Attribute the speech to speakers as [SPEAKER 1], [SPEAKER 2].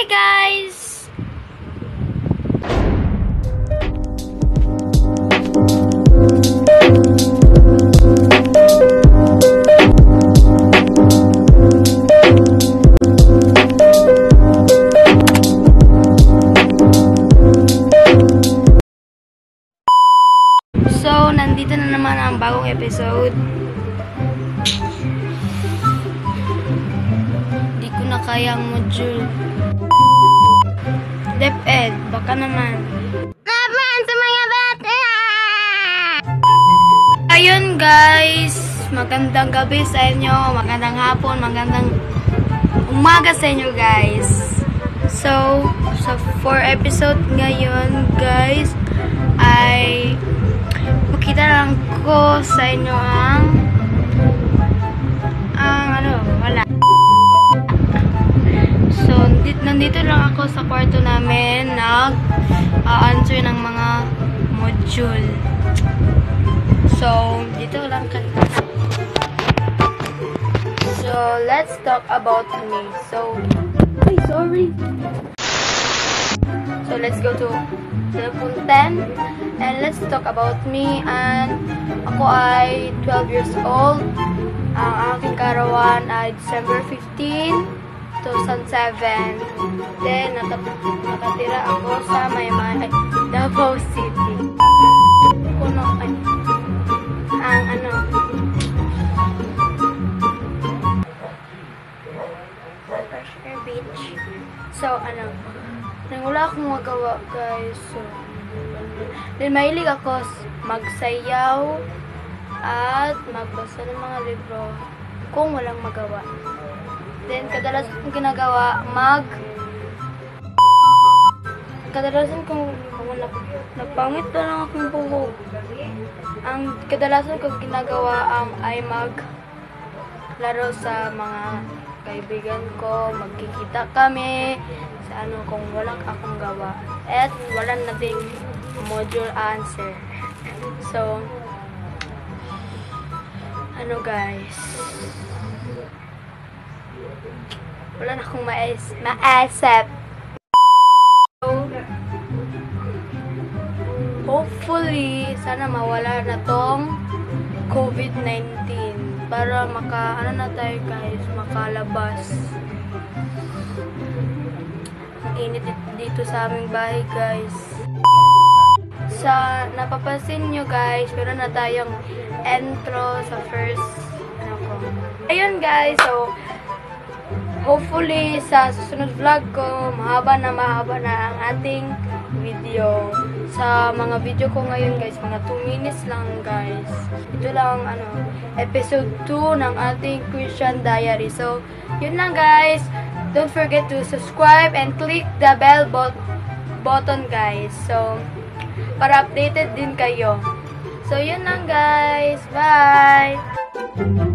[SPEAKER 1] Hi guys! So, nandito na naman ang bagong episode. Di ko na kaya ang module. DepEd, baka naman. Naman sa mga bata! Ayun guys, magandang gabi sa inyo, magandang hapon, magandang umaga sa inyo guys. So, sa 4 episode ngayon guys, ay makita lang ko sa inyo ang nandito, lang ako sa kwarto namin nag answer ng mga module. So, dito lang ka. So, let's talk about me. So, ay, sorry. So, let's go to cellphone 10 and let's talk about me and ako ay 12 years old. Ang aking karawan ay December 15, 2007. Then, nakat nakatira ako sa Maymay, Davao City. Puno, ay, ang ano, Pressure Beach. So, ano, nang wala akong magawa, guys. So, then mahilig ako magsayaw at magbasa ng mga libro kung walang magawa. Then, kadalasan kong ginagawa, mag kadalasan kong nagpangit na lang akong buhok. Ang kadalasan kong ginagawa um, ay mag laro sa mga kaibigan ko, magkikita kami sa ano kung walang akong gawa. At wala na ding module answer. So, ano guys, wala na akong ma-accept. Ma-accept. So, hopefully, sana mawala na tong COVID-19 para maka, ano na tayo guys, makalabas. Ang init dito sa aming bahay guys. Sa, napapansin nyo guys, meron na tayong intro sa first, ano ko. Ayun guys, so, hopefully sa susunod vlog ko, mahaba na mahaba na ang ating video. Sa mga video ko ngayon guys, mga 2 minutes lang guys. Ito lang ano, episode 2 ng ating Christian Diary. So, yun lang guys. Don't forget to subscribe and click the bell bot button guys. So, para updated din kayo. So, yun lang guys. Bye!